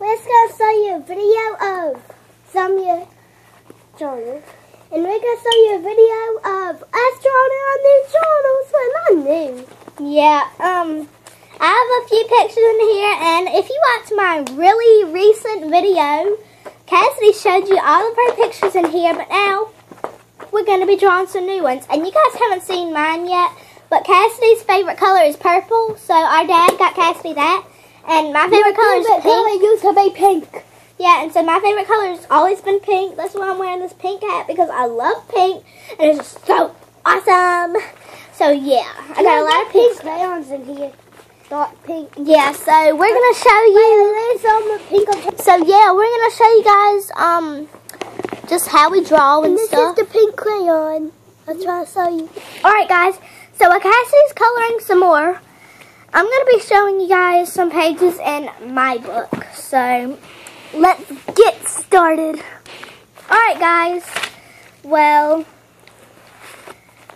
we're just gonna show you a video of Samia channel. And we're gonna show you a video of us drawing our new channels. Well, not new. Yeah, um, I have a few pictures in here, and if you watch my really recent video, Cassidy showed you all of her pictures in here, but now we're going to be drawing some new ones. And you guys haven't seen mine yet, but Cassidy's favorite color is purple, so our dad got Cassidy that. And my favorite color is pink. color used to be pink. Yeah, and so my favorite color has always been pink. That's why I'm wearing this pink hat, because I love pink, and it's just so awesome. So yeah, I got a lot of pink. crayons in here. Dark pink. Yeah, so we're gonna show you. Pink So yeah, we're gonna show you guys um just how we draw and, And this stuff. is the pink crayon. I'll try to show you. All right, guys. So Cassie's coloring some more, I'm gonna be showing you guys some pages in my book. So let's get started. All right, guys. Well,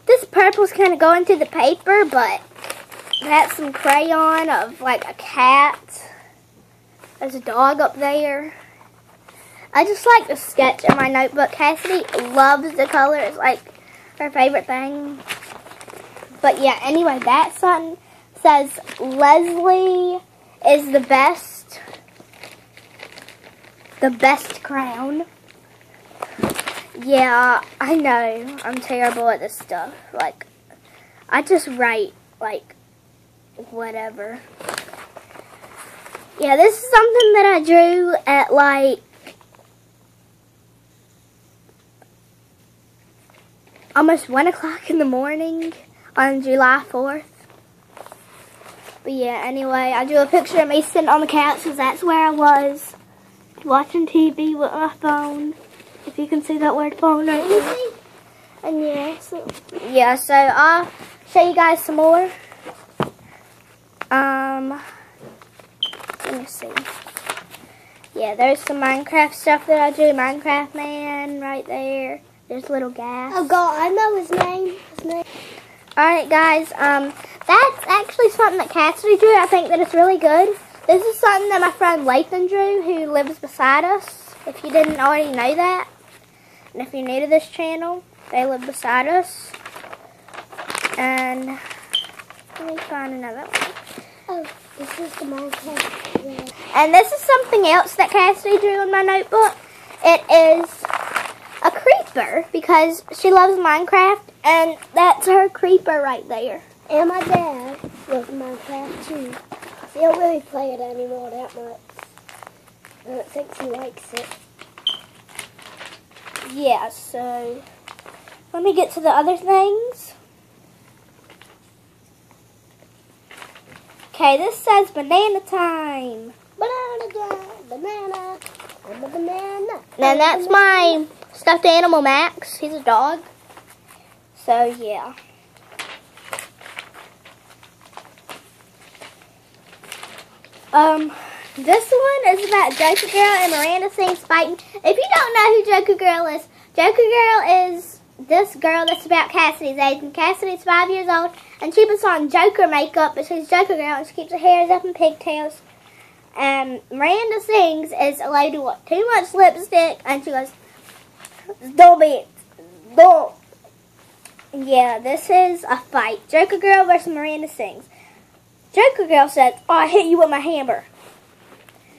this purple's kind of going through the paper, but that's some crayon of like a cat. There's a dog up there. I just like to sketch in my notebook. Cassidy loves the color. It's like her favorite thing. But yeah, anyway, that's one says Leslie is the best. The best crown. Yeah, I know. I'm terrible at this stuff. Like, I just write, like, whatever. Yeah, this is something that I drew at, like, almost 1 o'clock in the morning on July 4th. But yeah, anyway, I drew a picture of me sitting on the couch because that's where I was watching TV with my phone. If you can see that word phone right there. And yeah, so, yeah, so I'll show you guys some more. Um, let me see. Yeah, there's some Minecraft stuff that I drew. Minecraft Man right there. There's little gas. Oh God, I know his name. His name. Alright guys, um, that's actually something that Cassidy drew. I think that it's really good. This is something that my friend Lathan drew who lives beside us. If you didn't already know that. And if you're new to this channel, they live beside us. And let me find another one. Oh, this is the Minecraft. Yeah. And this is something else that Cassidy drew in my notebook. It is a creeper because she loves Minecraft and that's her creeper right there. And my dad loves Minecraft too. He don't really play it anymore that much. I don't think he likes it. Yeah, so let me get to the other things. Okay, this says banana time. Banana, banana, banana, I'm a banana. And that's my stuffed animal Max. He's a dog. So yeah. Um, this one is about Joker Girl and Miranda Sings fighting. If you don't know who Joker Girl is, Joker Girl is this girl that's about Cassidy's age. And Cassidy's five years old, and she puts on Joker makeup, but she's Joker Girl, and she keeps her hairs up in pigtails. And Miranda Sings is a lady with too much lipstick, and she goes, don't be, don't. Yeah, this is a fight. Joker Girl versus Miranda Sings. Joker Girl says, oh, I hit you with my hammer.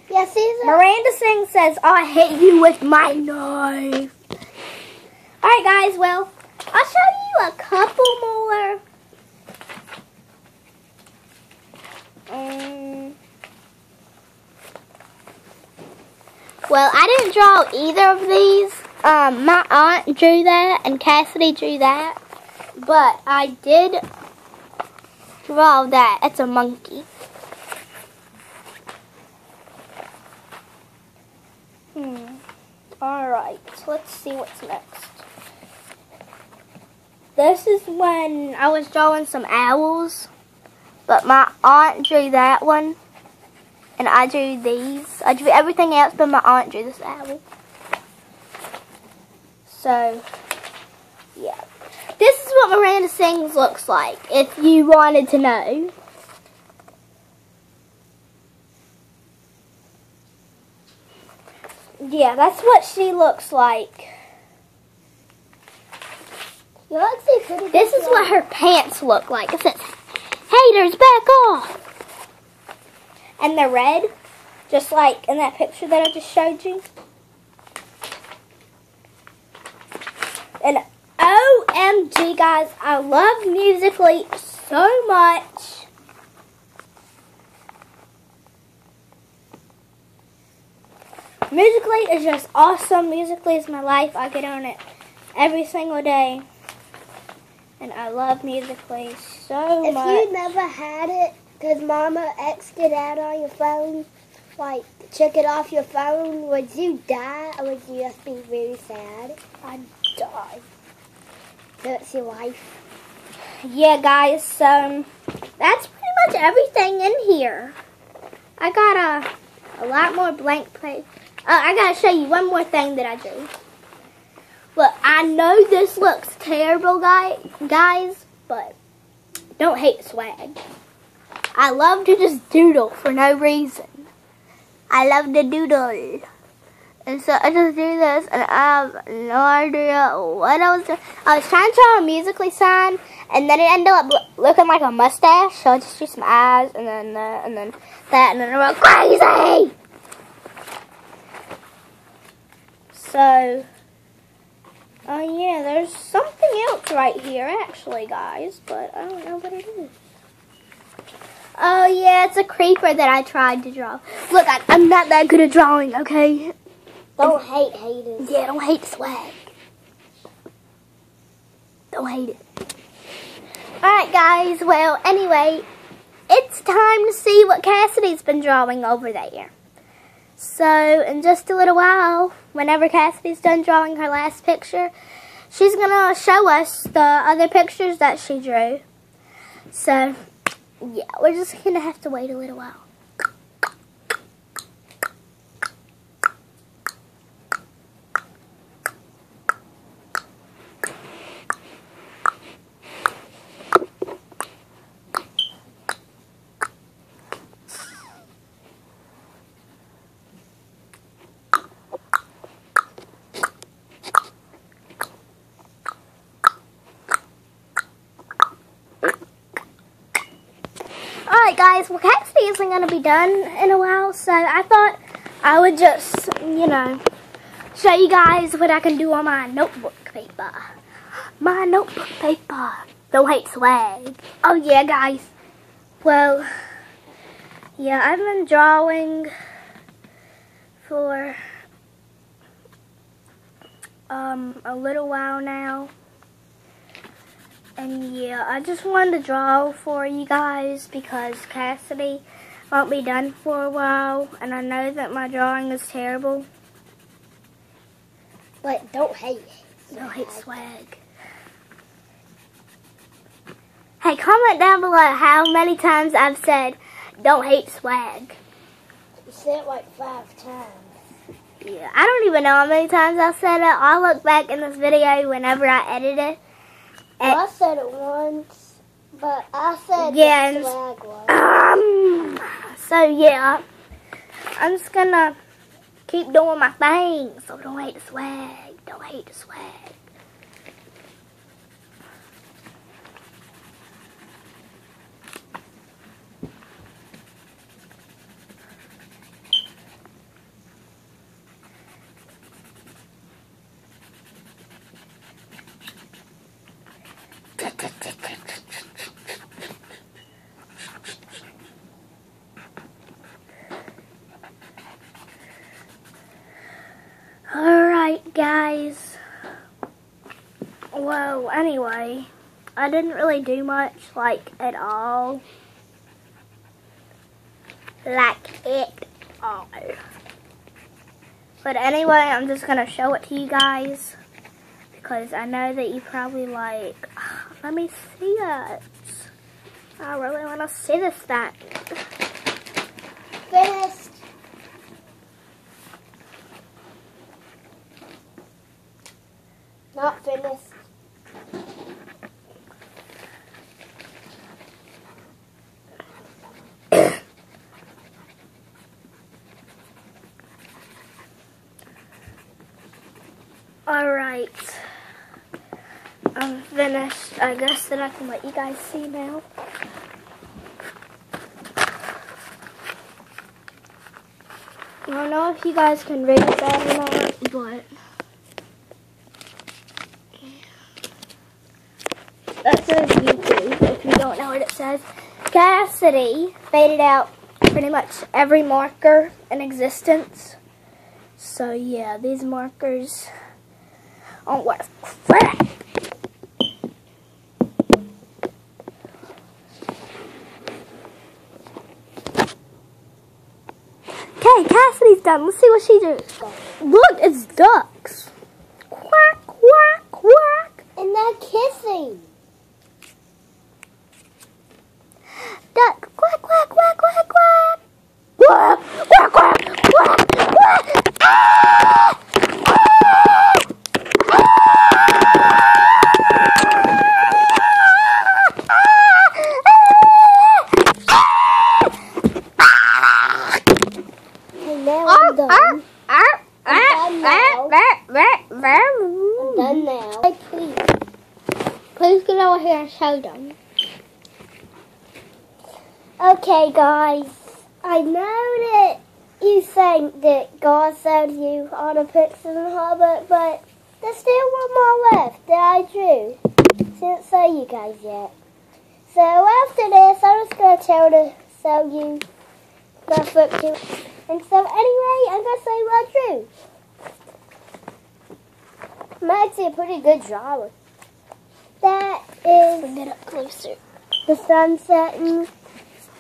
Yeah, Miranda Sings says, oh, I hit you with my knife. Alright, guys, well, I'll show you a couple more. Um, well, I didn't draw either of these. Um, my aunt drew that, and Cassidy drew that. But I did draw that. It's a monkey. Hmm. Alright, so let's see what's next. This is when I was drawing some owls. But my aunt drew that one. And I drew these. I drew everything else, but my aunt drew this owl. So, yeah. What Miranda Sings looks like, if you wanted to know. Yeah, that's what she looks like. You actually pretty This is what her pants look like. It says, haters back off. And they're red, just like in that picture that I just showed you. And OMG, guys, I love Musically so much. Musically is just awesome. Musically is my life. I get on it every single day. And I love Musically so If much. If you never had it, because Mama X'd it out on your phone, like, took it off your phone, would you die or would you just be really sad? I'd die. Your life. Yeah, guys, so that's pretty much everything in here. I got a, a lot more blank page. Uh, I gotta show you one more thing that I drew. Look, I know this looks terrible, guy, guys, but don't hate swag. I love to just doodle for no reason. I love to doodle. And so I just do this, and I have no idea what I was doing. I was trying to draw a musically sign, and then it ended up looking like a mustache. So I just drew some eyes, and then that, and then that, and then I went crazy. So, oh yeah, there's something else right here, actually, guys, but I don't know what it is. Oh yeah, it's a creeper that I tried to draw. Look, I, I'm not that good at drawing, okay? Don't hate haters. Yeah, don't hate swag. Don't hate it. Alright, guys. Well, anyway, it's time to see what Cassidy's been drawing over there. So, in just a little while, whenever Cassidy's done drawing her last picture, she's going to show us the other pictures that she drew. So, yeah, we're just going to have to wait a little while. Alright guys, well Cassidy isn't going to be done in a while, so I thought I would just, you know, show you guys what I can do on my notebook paper. My notebook paper. Don't hate swag. Oh yeah guys. Well, yeah, I've been drawing for um, a little while now. And yeah, I just wanted to draw for you guys because Cassidy won't be done for a while. And I know that my drawing is terrible. But don't hate it. Don't hate swag. Hey, comment down below how many times I've said, don't hate swag. You said it like five times. Yeah, I don't even know how many times I've said it. I'll look back in this video whenever I edit it. Well, I said it once, but I said Yeah, the swag was. Um, so yeah, I'm just gonna keep doing my thing. So don't hate the swag. Don't hate the swag. Alright, guys. Well, anyway, I didn't really do much, like, at all. Like, it all. But anyway, I'm just gonna show it to you guys. Because I know that you probably like, "Ah, let me see it. I really want to see this thing. Finished. Not finished. Alright. I'm finished. I guess that I can let you guys see now. I don't know if you guys can read that or not, but YouTube. If you don't know what it says, Cassidy faded out pretty much every marker in existence. So yeah, these markers aren't worth crap. Okay, Cassidy's done. Let's see what she does. Look, it's ducks. Quack, quack, quack. And they're kissing. Duck, quack, quack, quack, quack, quack. Quack, quack, quack, quack, quack. Ah! Okay, done. Now. Please. Please get over here and show them. Okay, guys. I know that you think that God showed you all the pictures in the but there's still one more left that I drew. Didn't show you guys yet. So after this, I'm just gonna tell to show you my too. And so anyway, I'm gonna say you what I drew. I'm a pretty good drawer. That is Bring it up closer. the sun setting.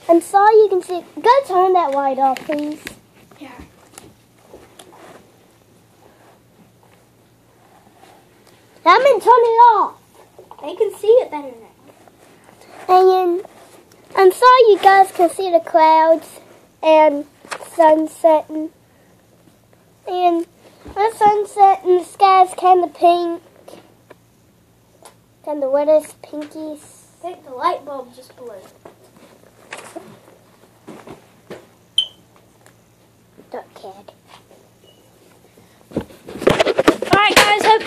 And so you can see. Go turn that light off, please. Yeah. I'm gonna turn it off. They can see it better now. And I'm sorry you guys can see the clouds and sun setting. And the sunset and the sky's kind of pink. Kind of wettest pinkies. I think the light bulb just blew. Duck cat. Alright guys, hope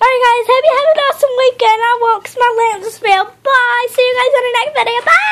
Alright guys, hope you have an awesome weekend. I won't 'cause my lamps will spill. Bye. See you guys in the next video. Bye.